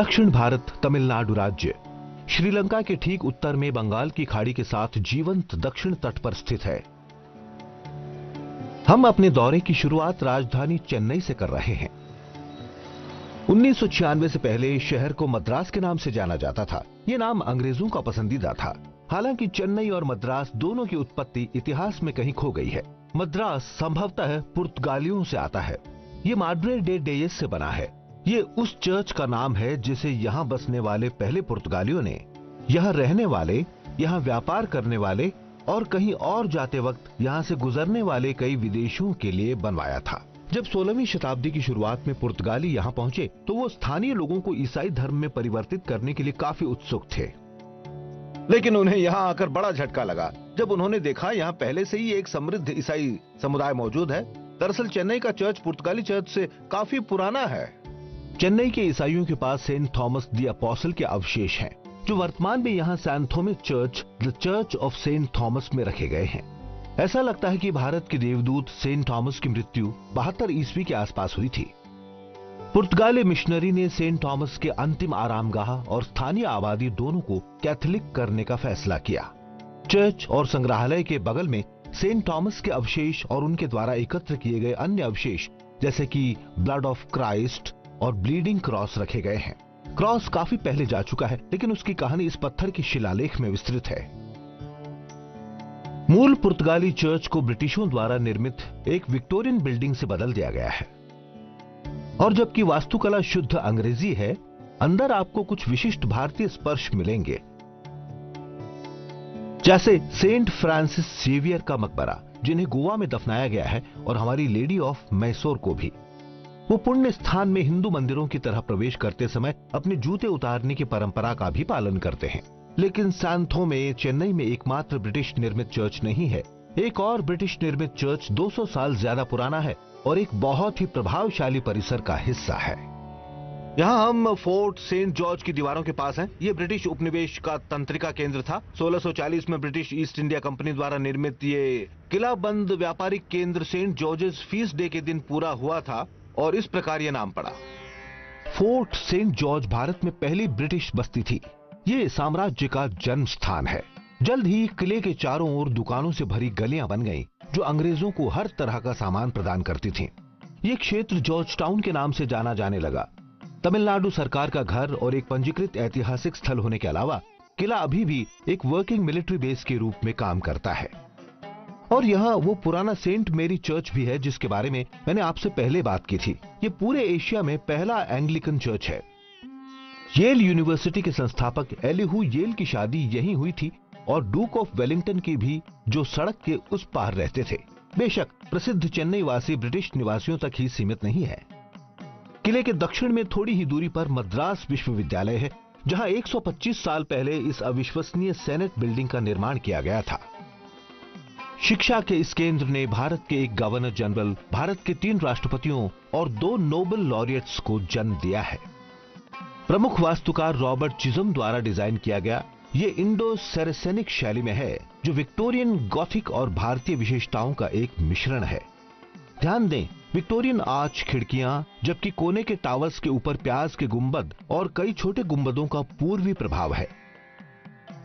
दक्षिण भारत तमिलनाडु राज्य। श्रीलंका के ठीक उत्तर में बंगाल की खाड़ी के साथ जीवंत दक्षिण तट पर स्थित है। हम अपने दौरे की शुरुआत राजधानी चेन्नई से कर रहे हैं। उन्नीस से पहले शहर को मद्रास के नाम से जाना जाता था। यह नाम अंग्रेज़ों का पसंदीदा था। हालाँकि चेन्नई और मद्रास दोनों की उत्पत्ति इतिहास में कहीं खो गई है। मद्रास संभवतः पुर्तगालियों से आता है। ये माड्रे डे डेयस से बना है। ये उस चर्च का नाम है जिसे यहाँ बसने वाले पहले पुर्तगालियों ने, यहाँ रहने वाले, यहाँ व्यापार करने वाले और कहीं और जाते वक्त यहाँ से गुजरने वाले कई विदेशियों के लिए बनवाया था। जब 16वीं शताब्दी की शुरुआत में पुर्तगाली यहाँ पहुँचे तो वो स्थानीय लोगों को ईसाई धर्म में परिवर्तित करने के लिए काफ़ी उत्सुक थे। लेकिन उन्हें यहाँ आकर बड़ा झटका लगा। जब उन्होंने देखा, यहाँ पहले से ही एक समृद्ध ईसाई समुदाय मौजूद है, दरअसल चेन्नई का चर्च पुर्तगाली चर्च से काफ़ी पुराना है। चेन्नई के ईसाइयों के पास सेंट थॉमस दी अपोसल के अवशेष हैं, जो वर्तमान में यहाँ Santhome church the church of saint Thomas में रखे गए हैं। ऐसा लगता है कि भारत के देवदूत सेंट थॉमस की मृत्यु बहत्तर ईस्वी के आसपास हुई थी। पुर्तगाली मिशनरी ने सेंट थॉमस के अंतिम आरामगाह और स्थानीय आबादी दोनों को कैथोलिक करने का फैसला किया। चर्च और संग्रहालय के बगल में सेंट थॉमस के अवशेष और उनके द्वारा एकत्र किए गए अन्य अवशेष जैसे कि ब्लड ऑफ़ क्राइस्ट और ब्लीडिंग क्रॉस रखे गए हैं। क्रॉस काफ़ी पहले जा चुका है, लेकिन उसकी कहानी इस पत्थर के शिलालेख में विस्तृत है। मूल पुर्तगाली चर्च को ब्रिटिशों द्वारा निर्मित एक विक्टोरियन बिल्डिंग से बदल दिया गया है। और जबकि वास्तुकला शुद्ध अंग्रेज़ी है, अंदर आपको कुछ विशिष्ट भारतीय स्पर्श मिलेंगे। जैसे सेंट फ्रांसिस सेवियर का मकबरा, जिन्हें गोवा में दफनाया गया है, और हमारी लेडी ऑफ़ मैसोर को भी। वो पुण्य स्थान में हिंदू मंदिरों की तरह प्रवेश करते समय अपने जूते उतारने की परंपरा का भी पालन करते हैं। लेकिन सैंथो में, चेन्नई में एकमात्र ब्रिटिश निर्मित चर्च नहीं है। एक और ब्रिटिश निर्मित चर्च 200 साल ज़्यादा पुराना है और एक बहुत ही प्रभावशाली परिसर का हिस्सा है। यहाँ हम फोर्ट सेंट जॉर्ज की दीवारों के पास हैं। ये ब्रिटिश उपनिवेश का तंत्रिका केंद्र था। 1640 में ब्रिटिश ईस्ट इंडिया कंपनी द्वारा निर्मित ये किला बंद व्यापारिक केंद्र सेंट जॉर्जेस फ़ीस डे के दिन पूरा हुआ था। और इस प्रकार यह नाम पड़ा। फोर्ट सेंट जॉर्ज भारत में पहली ब्रिटिश बस्ती थी। ये साम्राज्य का जन्म स्थान है। जल्द ही किले के चारों ओर दुकानों से भरी गलियाँ बन गईं, जो अंग्रेज़ों को हर तरह का सामान प्रदान करती थीं। ये क्षेत्र जॉर्ज टाउन के नाम से जाना जाने लगा। तमिलनाडु सरकार का घर और एक पंजीकृत ऐतिहासिक स्थल होने के अलावा किला अभी भी एक वर्किंग मिलिट्री बेस के रूप में काम करता है। और यहाँ वो पुराना सेंट मेरी चर्च भी है, जिसके बारे में मैंने आपसे पहले बात की थी। ये पूरे एशिया में पहला एंग्लिकन चर्च है। येल यूनिवर्सिटी के संस्थापक एलिहू येल की शादी यही हुई थी और डूक ऑफ़ वेलिंगटन की भी जो सड़क के उस पार रहते थे। बेशक प्रसिद्ध चेन्नई वासी ब्रिटिश निवासियों तक ही सीमित नहीं है। किले के दक्षिण में थोड़ी ही दूरी पर मद्रास विश्वविद्यालय है, जहाँ 125 साल पहले इस अविश्वसनीय सेनेट बिल्डिंग का निर्माण किया गया था। शिक्षा के इस केंद्र ने भारत के एक गवर्नर जनरल, भारत के तीन राष्ट्रपतियों और दो नोबल लॉरियट्स को जन्म दिया है। प्रमुख वास्तुकार रॉबर्ट चिजम द्वारा डिज़ाइन किया गया ये इंडो सेरेसेनिक शैली में है, जो विक्टोरियन गॉथिक और भारतीय विशेषताओं का एक मिश्रण है। ध्यान दें, विक्टोरियन आर्च खिड़कियाँ, जबकि कोने के टावर्स के ऊपर प्याज के गुंबद और कई छोटे गुंबदों का पूर्वी प्रभाव है।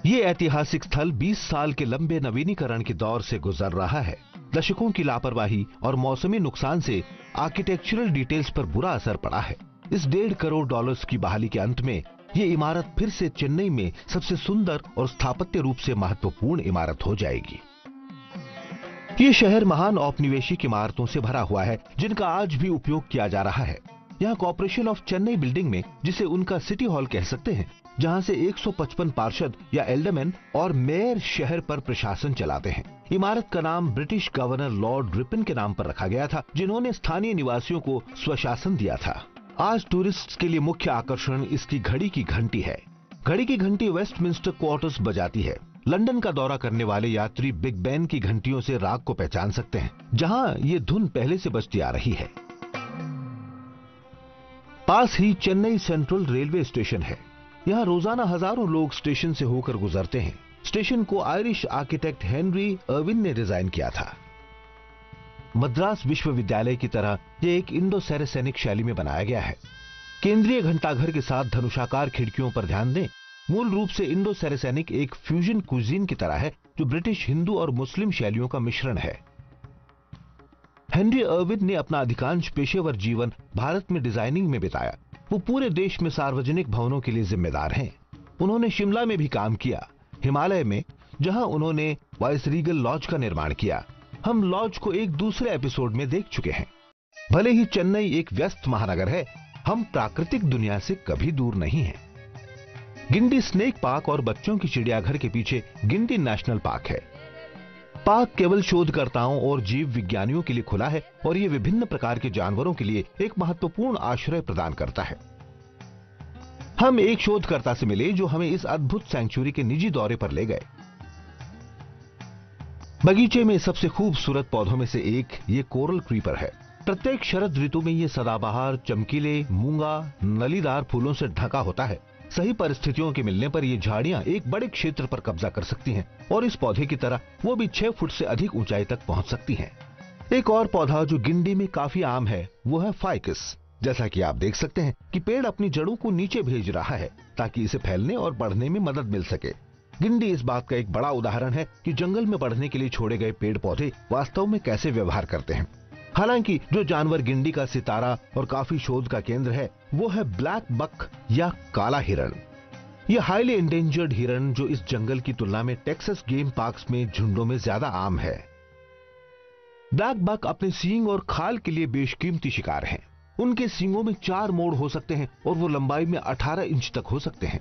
ये ऐतिहासिक स्थल 20 साल के लंबे नवीनीकरण के दौर से गुजर रहा है। दशकों की लापरवाही और मौसमी नुकसान से आर्किटेक्चरल डिटेल्स पर बुरा असर पड़ा है। इस डेढ़ करोड़ डॉलर्स की बहाली के अंत में ये इमारत फिर से चेन्नई में सबसे सुंदर और स्थापत्य रूप से महत्वपूर्ण इमारत हो जाएगी। ये शहर महान औपनिवेशिक इमारतों से भरा हुआ है, जिनका आज भी उपयोग किया जा रहा है। यहाँ कॉरपोरेशन ऑफ़ चेन्नई बिल्डिंग में, जिसे उनका सिटी हॉल कह सकते हैं जहाँ से 155 पार्षद या एल्डरमैन और मेयर शहर पर प्रशासन चलाते हैं। इमारत का नाम ब्रिटिश गवर्नर लॉर्ड रिपिन के नाम पर रखा गया था, जिन्होंने स्थानीय निवासियों को स्वशासन दिया था। आज टूरिस्ट के लिए मुख्य आकर्षण इसकी घड़ी की घंटी है। घड़ी की घंटी वेस्टमिंस्टर क्वार्टर्स बजाती है। लंदन का दौरा करने वाले यात्री बिग बैन की घंटियों से राग को पहचान सकते हैं, जहाँ ये धुन पहले से बजती आ रही है। पास ही चेन्नई सेंट्रल रेलवे स्टेशन है। यहाँ रोज़ाना हज़ारों लोग स्टेशन से होकर गुजरते हैं। स्टेशन को आयरिश आर्किटेक्ट हेनरी अर्विन ने डिज़ाइन किया था। मद्रास विश्वविद्यालय की तरह यह एक इंडो सैनिक शैली में बनाया गया है। केंद्रीय घंटाघर के साथ धनुषाकार खिड़कियों पर ध्यान दें। मूल रूप से इंडो सेरेसैनिक एक फ्यूजन कुजीन की तरह है, जो ब्रिटिश हिंदू और मुस्लिम शैलियों का मिश्रण है। हेनरी अर्विन ने अपना अधिकांश पेशेवर जीवन भारत में डिज़ाइनिंग में बिताया। वो पूरे देश में सार्वजनिक भवनों के लिए जिम्मेदार हैं। उन्होंने शिमला में भी काम किया, हिमालय में, जहाँ उन्होंने वाइस रीगल लॉज का निर्माण किया। हम लॉज को एक दूसरे एपिसोड में देख चुके हैं। भले ही चेन्नई एक व्यस्त महानगर है, हम प्राकृतिक दुनिया से कभी दूर नहीं हैं। गिंडी स्नेक पार्क और बच्चों की चिड़ियाघर के पीछे गिंडी नेशनल पार्क है। पार्क केवल शोधकर्ताओं और जीव विज्ञानियों के लिए खुला है और ये विभिन्न प्रकार के जानवरों के लिए एक महत्वपूर्ण आश्रय प्रदान करता है। हम एक शोधकर्ता से मिले जो हमें इस अद्भुत सेंचुरी के निजी दौरे पर ले गए। बगीचे में सबसे खूबसूरत पौधों में से एक ये कोरल क्रीपर है। प्रत्येक शरद ऋतु में ये सदाबहार, चमकीले, मूँगा, नलीदार फूलों से ढका होता है। सही परिस्थितियों के मिलने पर ये झाड़ियाँ एक बड़े क्षेत्र पर कब्जा कर सकती हैं और इस पौधे की तरह वो भी छह फुट से अधिक ऊंचाई तक पहुँच सकती हैं। एक और पौधा जो गिंडी में काफ़ी आम है, वो है फाइकस जैसा कि आप देख सकते हैं कि पेड़ अपनी जड़ों को नीचे भेज रहा है ताकि इसे फैलने और बढ़ने में मदद मिल सके। गिंडी इस बात का एक बड़ा उदाहरण है कि जंगल में बढ़ने के लिए छोड़े गए पेड़ पौधे वास्तव में कैसे व्यवहार करते हैं। हालाँकि जो जानवर गिंडी का सितारा और काफ़ी शोध का केंद्र है, वो है ब्लैक बक या काला हिरण। यह हाईली इंडेंजर्ड हिरण जो इस जंगल की तुलना में टेक्सास गेम पार्क्स में झुंडों में ज़्यादा आम है। ब्लैक बक अपने सींग और खाल के लिए बेशकीमती शिकार हैं। उनके सींगों में चार मोड़ हो सकते हैं और वो लंबाई में 18 इंच तक हो सकते हैं।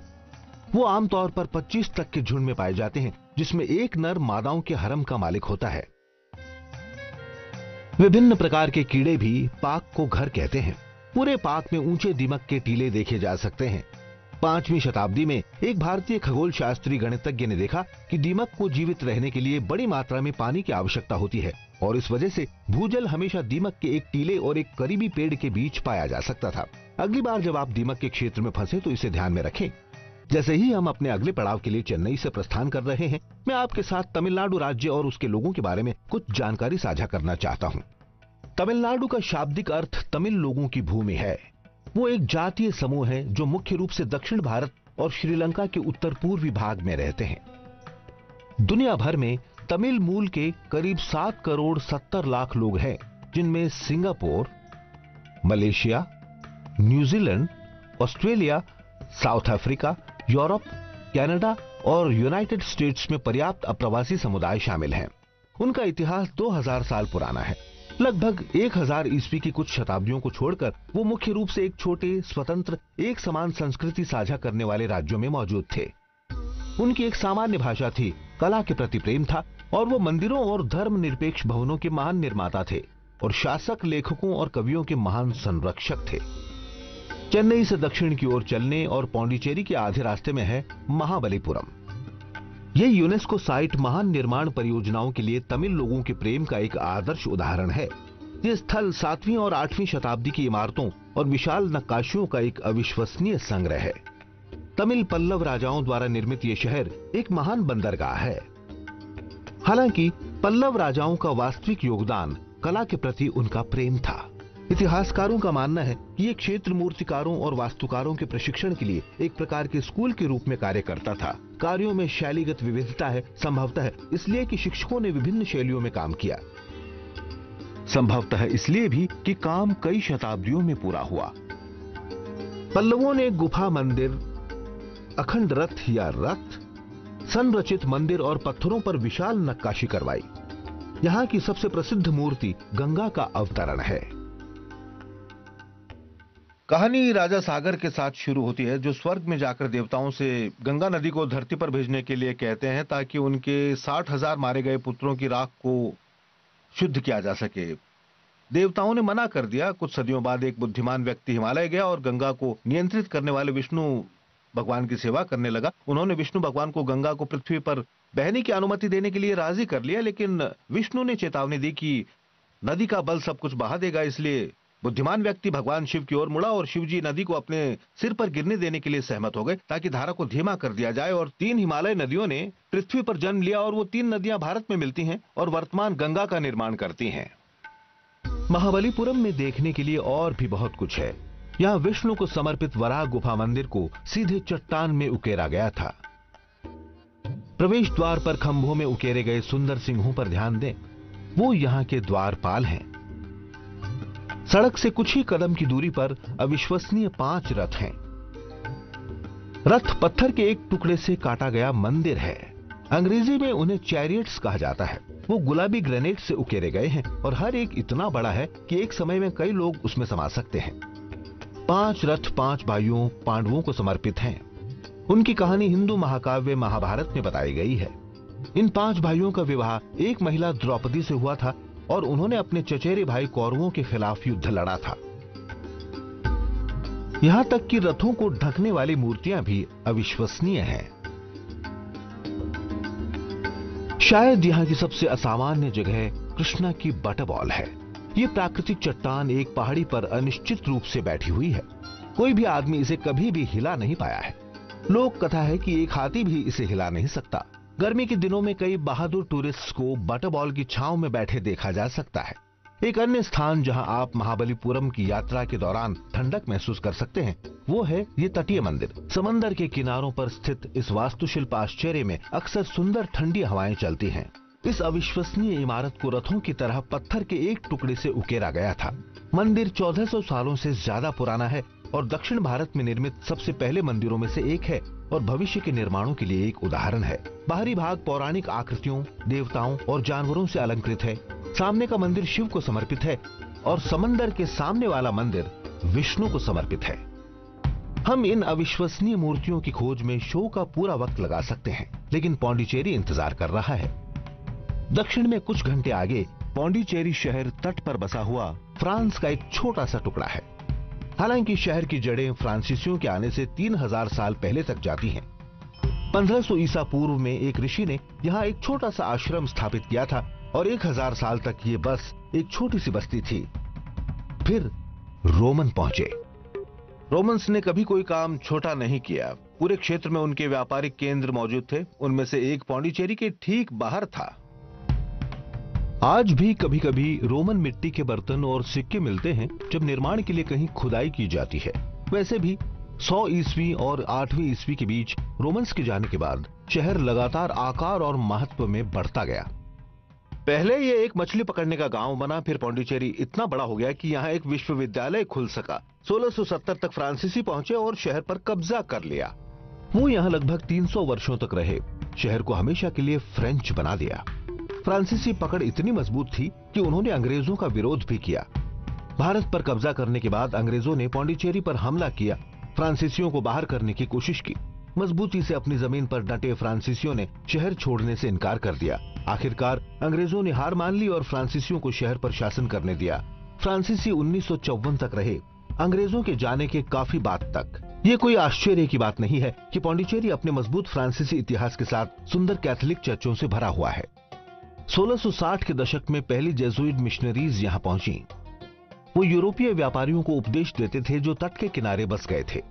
वो आमतौर पर 25 तक के झुंड में पाए जाते हैं, जिसमें एक नर मादाओं के हरम का मालिक होता है। विभिन्न प्रकार के कीड़े भी पाक को घर कहते हैं। पूरे पाक में ऊँचे दिमक के टीले देखे जा सकते हैं। पांचवी शताब्दी में एक भारतीय खगोल शास्त्री गणितज्ञ ने देखा कि दीमक को जीवित रहने के लिए बड़ी मात्रा में पानी की आवश्यकता होती है, और इस वजह से भूजल हमेशा दीमक के एक टीले और एक करीबी पेड़ के बीच पाया जा सकता था। अगली बार जब आप दीमक के क्षेत्र में फंसे तो इसे ध्यान में रखें। जैसे ही हम अपने अगले पड़ाव के लिए चेन्नई से प्रस्थान कर रहे हैं, मैं आपके साथ तमिलनाडु राज्य और उसके लोगों के बारे में कुछ जानकारी साझा करना चाहता हूँ। तमिलनाडु का शाब्दिक अर्थ तमिल लोगों की भूमि है। वो एक जातीय समूह है जो मुख्य रूप से दक्षिण भारत और श्रीलंका के उत्तर पूर्वी भाग में रहते हैं। दुनिया भर में तमिल मूल के करीब सात करोड़ सत्तर लाख लोग हैं, जिनमें Singapore, Malaysia, New Zealand, Australia, South Africa Europe, Canada और यूनाइटेड स्टेट्स में पर्याप्त अप्रवासी समुदाय शामिल हैं। उनका इतिहास 2000 साल पुराना है। लगभग 1000 ईस्वी की कुछ शताब्दियों को छोड़कर वो मुख्य रूप से एक छोटे, स्वतंत्र, एक समान संस्कृति साझा करने वाले राज्यों में मौजूद थे। उनकी एक सामान्य भाषा थी, कला के प्रति प्रेम था और वो मंदिरों और धर्म निरपेक्ष भवनों के महान निर्माता थे और शासक, लेखकों और कवियों के महान संरक्षक थे। चेन्नई से दक्षिण की ओर चलने और पौंडीचेरी के आधे रास्ते में है महाबलीपुरम। यह यूनेस्को साइट महान निर्माण परियोजनाओं के लिए तमिल लोगों के प्रेम का एक आदर्श उदाहरण है। ये स्थल सातवीं और आठवीं शताब्दी की इमारतों और विशाल नक्काशियों का एक अविश्वसनीय संग्रह है। तमिल पल्लव राजाओं द्वारा निर्मित ये शहर एक महान बंदरगाह है। हालाँकि पल्लव राजाओं का वास्तविक योगदान कला के प्रति उनका प्रेम था। इतिहासकारों का मानना है कि ये क्षेत्र मूर्तिकारों और वास्तुकारों के प्रशिक्षण के लिए एक प्रकार के स्कूल के रूप में कार्य करता था। कार्यों में शैलीगत विविधता है, संभवतः इसलिए कि शिक्षकों ने विभिन्न शैलियों में काम किया। संभवतः इसलिए भी कि काम कई शताब्दियों में पूरा हुआ। पल्लवों ने गुफा मंदिर, अखंड रथ या रथ, संरचित मंदिर और पत्थरों पर विशाल नक्काशी करवाई। यहाँ की सबसे प्रसिद्ध मूर्ति गंगा का अवतरण है। कहानी राजा सागर के साथ शुरू होती है, जो स्वर्ग में जाकर देवताओं से गंगा नदी को धरती पर भेजने के लिए कहते हैं, ताकि उनके साठ हज़ार मारे गए पुत्रों की राख को शुद्ध किया जा सके। देवताओं ने मना कर दिया। कुछ सदियों बाद एक बुद्धिमान व्यक्ति हिमालय गया और गंगा को नियंत्रित करने वाले विष्णु भगवान की सेवा करने लगा। उन्होंने विष्णु भगवान को गंगा को पृथ्वी पर बहने की अनुमति देने के लिए राज़ी कर लिया, लेकिन विष्णु ने चेतावनी दी कि नदी का बल सब कुछ बहा देगा, इसलिए बुद्धिमान व्यक्ति भगवान शिव की ओर मुड़ा और शिव जी नदी को अपने सिर पर गिरने देने के लिए सहमत हो गए, ताकि धारा को धीमा कर दिया जाए और तीन हिमालय नदियों ने पृथ्वी पर जन्म लिया और वो तीन नदियाँ भारत में मिलती हैं और वर्तमान गंगा का निर्माण करती हैं। महाबलीपुरम में देखने के लिए और भी बहुत कुछ है। यहाँ विष्णु को समर्पित वराह गुफा मंदिर को सीधे चट्टान में उकेरा गया था। प्रवेश द्वार पर खंभों में उकेरे गए सुंदर सिंहों पर ध्यान दें। वो यहाँ के द्वारपाल हैं। सड़क से कुछ ही कदम की दूरी पर अविश्वसनीय पाँच रथ हैं। रथ पत्थर के एक टुकड़े से काटा गया मंदिर है। अंग्रेज़ी में उन्हें चैरियट्स कहा जाता है। वो गुलाबी ग्रेनेड से उकेरे गए हैं और हर एक इतना बड़ा है कि एक समय में कई लोग उसमें समा सकते हैं। पाँच रथ पाँच भाइयों, पांडवों को समर्पित हैं। उनकी कहानी हिंदू महाकाव्य महाभारत में बताई गई है। इन पाँच भाइयों का विवाह एक महिला द्रौपदी से हुआ था और उन्होंने अपने चचेरे भाई कौरवों के खिलाफ युद्ध लड़ा था। यहाँ तक कि रथों को ढकने वाली मूर्तियाँ भी अविश्वसनीय हैं। शायद यहाँ की सबसे असामान्य जगह कृष्णा की बटबॉल है। यह प्राकृतिक चट्टान एक पहाड़ी पर अनिश्चित रूप से बैठी हुई है। कोई भी आदमी इसे कभी भी हिला नहीं पाया है। लोक कथा है कि एक हाथी भी इसे हिला नहीं सकता। गर्मी के दिनों में कई बहादुर टूरिस्ट को बटरबॉल की छाव में बैठे देखा जा सकता है। एक अन्य स्थान जहाँ आप महाबलीपुरम की यात्रा के दौरान ठंडक महसूस कर सकते हैं, वो है ये तटीय मंदिर। समंदर के किनारों पर स्थित इस वास्तुशिल्प आश्चर्य में अक्सर सुंदर ठंडी हवाएँ चलती हैं। इस अविश्वसनीय इमारत को रथों की तरह पत्थर के एक टुकड़े से उकेरा गया था। मंदिर 1400 सालों से ज़्यादा पुराना है और दक्षिण भारत में निर्मित सबसे पहले मंदिरों में से एक है और भविष्य के निर्माणों के लिए एक उदाहरण है। बाहरी भाग पौराणिक आकृतियों, देवताओं और जानवरों से अलंकृत है। सामने का मंदिर शिव को समर्पित है और समंदर के सामने वाला मंदिर विष्णु को समर्पित है। हम इन अविश्वसनीय मूर्तियों की खोज में शो का पूरा वक्त लगा सकते हैं, लेकिन पौंडीचेरी इंतज़ार कर रहा है। दक्षिण में कुछ घंटे आगे पौंडीचेरी शहर तट पर बसा हुआ फ्रांस का एक छोटा सा टुकड़ा है। हालाँकि शहर की जड़ें फ्रांसीसियों के आने से 3000 साल पहले तक जाती हैं। 1500 ईसा पूर्व में एक ऋषि ने यहाँ एक छोटा सा आश्रम स्थापित किया था और 1000 साल तक ये बस एक छोटी सी बस्ती थी। फिर रोमन पहुँचे। रोमन्स ने कभी कोई काम छोटा नहीं किया। पूरे क्षेत्र में उनके व्यापारिक केंद्र मौजूद थे। उनमें से एक पौंडीचेरी के ठीक बाहर था। आज भी कभी कभी रोमन मिट्टी के बर्तन और सिक्के मिलते हैं, जब निर्माण के लिए कहीं खुदाई की जाती है। वैसे भी 100 ईस्वी और 8वीं ईस्वी के बीच रोमन्स के जाने के बाद शहर लगातार आकार और महत्व में बढ़ता गया। पहले ये एक मछली पकड़ने का गाँव बना, फिर पौंडीचेरी इतना बड़ा हो गया कि यहाँ एक विश्वविद्यालय खुल सका। 1670 तक फ्रांसीसी पहुँचे और शहर पर कब्जा कर लिया। वो यहाँ लगभग 300 वर्षों तक रहे। शहर को हमेशा के लिए फ्रेंच बना दिया। फ्रांसीसी पकड़ इतनी मज़बूत थी कि उन्होंने अंग्रेज़ों का विरोध भी किया। भारत पर कब्जा करने के बाद अंग्रेज़ों ने पौंडीचेरी पर हमला किया। फ्रांसीसियों को बाहर करने की कोशिश की। मजबूती से अपनी ज़मीन पर डटे फ्रांसीसियों ने शहर छोड़ने से इनकार कर दिया। आखिरकार अंग्रेज़ों ने हार मान ली और फ्रांसीसियों को शहर पर शासन करने दिया। फ्रांसीसी उन्नीस सौ चौवन तक रहे। अंग्रेज़ों के जाने के काफ़ी बाद तक। ये कोई आश्चर्य की बात नहीं है कि पौंडीचेरी अपने मज़बूत फ्रांसीसी इतिहास के साथ सुंदर कैथोलिक चर्चों से भरा हुआ है। 1660 के दशक में पहली जेजुइट मिशनरीज यहाँ पहुँची। वो यूरोपीय व्यापारियों को उपदेश देते थे जो तट के किनारे बस गए थे।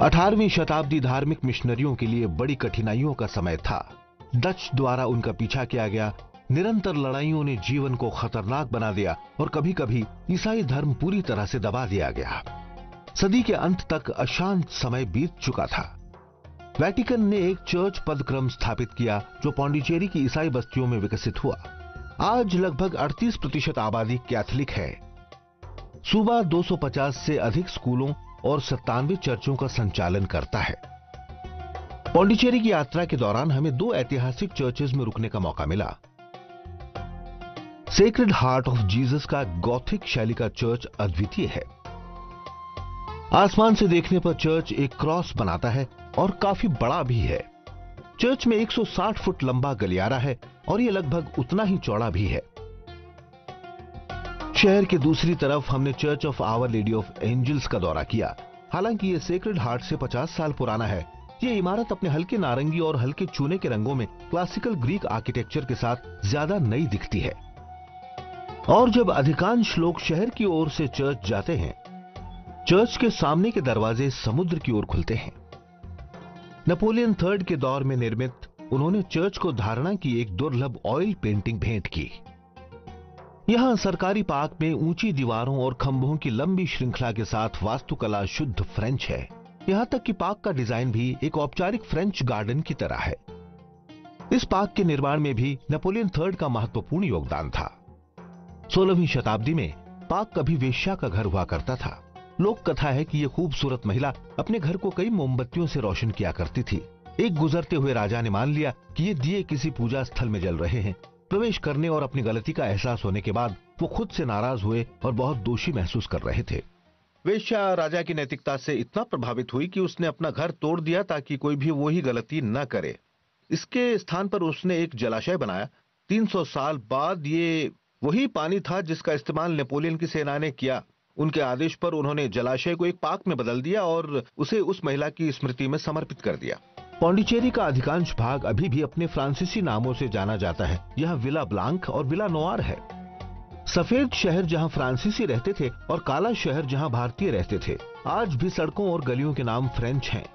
18वीं शताब्दी धार्मिक मिशनरियों के लिए बड़ी कठिनाइयों का समय था। डच द्वारा उनका पीछा किया गया। निरंतर लड़ाइयों ने जीवन को खतरनाक बना दिया और कभी कभी ईसाई धर्म पूरी तरह से दबा दिया गया। सदी के अंत तक अशांत समय बीत चुका था। वेटिकन ने एक चर्च पदक्रम स्थापित किया, जो पौंडीचेरी की ईसाई बस्तियों में विकसित हुआ। आज लगभग 38 प्रतिशत आबादी कैथलिक है। सूबा 250 से अधिक स्कूलों और सत्तानवे चर्चों का संचालन करता है। पौंडीचेरी की यात्रा के दौरान हमें दो ऐतिहासिक चर्चेज में रुकने का मौका मिला। सेक्रेड हार्ट ऑफ़ जीसस का गौथिक शैली का चर्च अद्वितीय है। आसमान से देखने पर चर्च एक क्रॉस बनाता है और काफ़ी बड़ा भी है। चर्च में 160 फुट लंबा गलियारा है और यह लगभग उतना ही चौड़ा भी है। शहर के दूसरी तरफ़ हमने church of our lady of angels का दौरा किया। हालाँकि यह सेक्रेड हार्ट से 50 साल पुराना है। ये इमारत अपने हल्के नारंगी और हल्के चूने के रंगों में क्लासिकल ग्रीक आर्किटेक्चर के साथ ज़्यादा नई दिखती है। और जब अधिकांश लोग शहर की ओर से चर्च जाते हैं चर्च के सामने के दरवाजे समुद्र की ओर खुलते हैं। नेपोलियन थर्ड के दौर में निर्मित उन्होंने चर्च को धारणा की एक दुर्लभ ऑयल पेंटिंग भेंट की। यहाँ सरकारी पार्क में ऊँची दीवारों और खंभों की लंबी श्रृंखला के साथ वास्तुकला शुद्ध फ्रेंच है। यहाँ तक कि पार्क का डिज़ाइन भी एक औपचारिक फ्रेंच गार्डन की तरह है। इस पार्क के निर्माण में भी नेपोलियन थर्ड का महत्वपूर्ण योगदान था। सोलहवीं शताब्दी में पार्क कभी वेश्या का घर हुआ करता था। लोक कथा है कि ये खूबसूरत महिला अपने घर को कई मोमबत्तियों से रोशन किया करती थी। एक गुजरते हुए राजा ने मान लिया कि ये दिए किसी पूजा स्थल में जल रहे हैं। प्रवेश करने और अपनी गलती का एहसास होने के बाद वो खुद से नाराज़ हुए और बहुत दोषी महसूस कर रहे थे। वेश्या राजा की नैतिकता से इतना प्रभावित हुई कि उसने अपना घर तोड़ दिया ताकि कोई भी वही गलती न करे। इसके स्थान पर उसने एक जलाशय बनाया। 300 साल बाद ये वही पानी था जिसका इस्तेमाल नेपोलियन की सेना ने किया। उनके आदेश पर उन्होंने जलाशय को एक पार्क में बदल दिया और उसे उस महिला की स्मृति में समर्पित कर दिया। पौंडीचेरी का अधिकांश भाग अभी भी अपने फ्रांसीसी नामों से जाना जाता है। यह विला ब्लांक और विला नोआर है। सफ़ेद शहर जहाँ फ्रांसीसी रहते थे और काला शहर जहाँ भारतीय रहते थे। आज भी सड़कों और गलियों के नाम फ्रेंच हैं।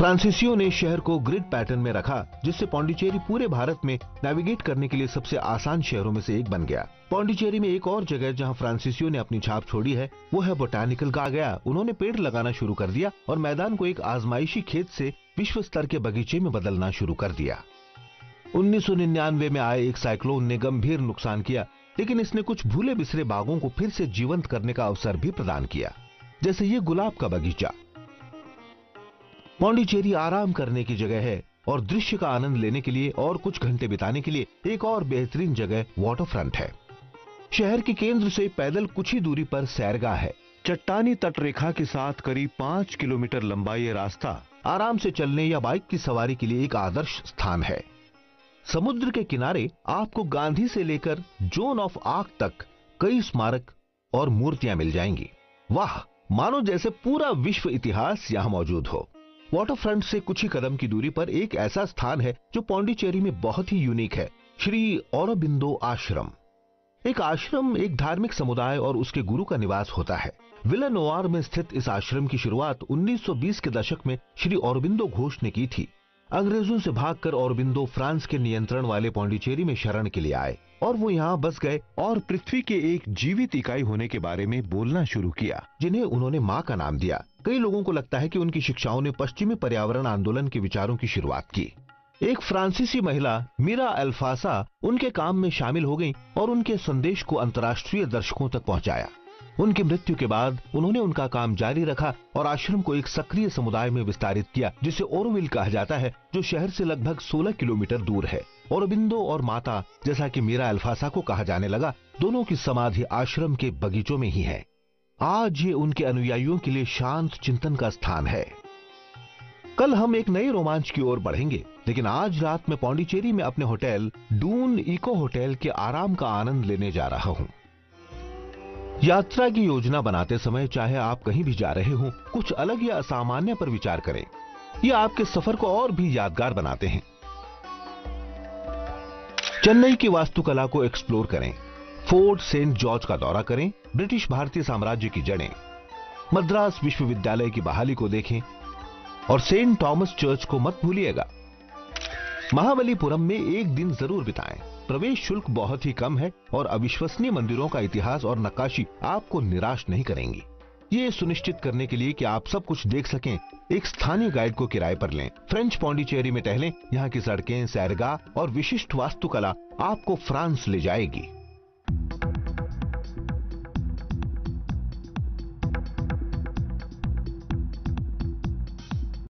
फ्रांसीसियों ने शहर को ग्रिड पैटर्न में रखा, जिससे पौंडीचेरी पूरे भारत में नेविगेट करने के लिए सबसे आसान शहरों में से एक बन गया। पौंडीचेरी में एक और जगह जहाँ फ्रांसीसियों ने अपनी छाप छोड़ी है, वो है बोटानिकल का गया। उन्होंने पेड़ लगाना शुरू कर दिया और मैदान को एक आजमाइशी खेत से विश्व स्तर के बगीचे में बदलना शुरू कर दिया। 1999 में आए एक साइक्लोन ने गंभीर नुकसान किया, लेकिन इसने कुछ भूले बिसरे बागों को फिर से जीवंत करने का अवसर भी प्रदान किया। जैसे ये गुलाब का बगीचा। पौंडीचेरी आराम करने की जगह है और दृश्य का आनंद लेने के लिए और कुछ घंटे बिताने के लिए एक और बेहतरीन जगह वाटर फ्रंट है। शहर के केंद्र से पैदल कुछ ही दूरी पर सैरगा है। चट्टानी तटरेखा के साथ करीब पाँच किलोमीटर लंबा ये रास्ता आराम से चलने या बाइक की सवारी के लिए एक आदर्श स्थान है। समुद्र के किनारे आपको गांधी से लेकर जोन ऑफ़ आर्क तक कई स्मारक और मूर्तियाँ मिल जाएँगी। वाह, मानो जैसे पूरा विश्व इतिहास यहाँ मौजूद हो। वाटर फ्रंट से कुछ ही कदम की दूरी पर एक ऐसा स्थान है जो पौंडीचेरी में बहुत ही यूनिक है, श्री औरबिंदो आश्रम। एक आश्रम एक धार्मिक समुदाय और उसके गुरु का निवास होता है। विलनोवार में स्थित इस आश्रम की शुरुआत 1920 के दशक में श्री औरबिंदो घोष ने की थी। अंग्रेज़ों से भागकर औरबिंदो फ्रांस के नियंत्रण वाले पौंडीचेरी में शरण के लिए आए और वो यहाँ बस गए और पृथ्वी के एक जीवित इकाई होने के बारे में बोलना शुरू किया, जिन्हें उन्होंने माँ का नाम दिया। कई लोगों को लगता है कि उनकी शिक्षाओं ने पश्चिमी पर्यावरण आंदोलन के विचारों की शुरुआत की। एक फ्रांसीसी महिला, मीरा अल्फासा, उनके काम में शामिल हो गई और उनके संदेश को अंतर्राष्ट्रीय दर्शकों तक पहुँचाया। उनकी मृत्यु के बाद उन्होंने उनका काम जारी रखा और आश्रम को एक सक्रिय समुदाय में विस्तारित किया, जिसे ओरोविल कहा जाता है, जो शहर से लगभग 16 किलोमीटर दूर है। औरबिंदो और माता, जैसा कि मीरा अल्फासा को कहा जाने लगा, दोनों की समाधि आश्रम के बगीचों में ही है। आज ये उनके अनुयायियों के लिए शांत चिंतन का स्थान है। कल हम एक नए रोमांच की ओर बढ़ेंगे, लेकिन आज रात मैं पौंडीचेरी में अपने होटल डून इको होटल के आराम का आनंद लेने जा रहा हूँ। यात्रा की योजना बनाते समय चाहे आप कहीं भी जा रहे हो, कुछ अलग या असामान्य पर विचार करें। ये आपके सफ़र को और भी यादगार बनाते हैं। चेन्नई की वास्तुकला को एक्सप्लोर करें। फोर्ट सेंट जॉर्ज का दौरा करें, ब्रिटिश भारतीय साम्राज्य की जड़ें, मद्रास विश्वविद्यालय की बहाली को देखें, और सेंट थॉमस चर्च को मत भूलिएगा। महाबलीपुरम में एक दिन ज़रूर बिताएँ। प्रवेश शुल्क बहुत ही कम है और अविश्वसनीय मंदिरों का इतिहास और नक्काशी आपको निराश नहीं करेंगी। ये सुनिश्चित करने के लिए कि आप सब कुछ देख सकें, एक स्थानीय गाइड को किराए पर लें, फ्रेंच पौंडीचेरी में टहलें, यहाँ की सड़कें सैरगाह और विशिष्ट वास्तुकला आपको फ्रांस ले जाएगी।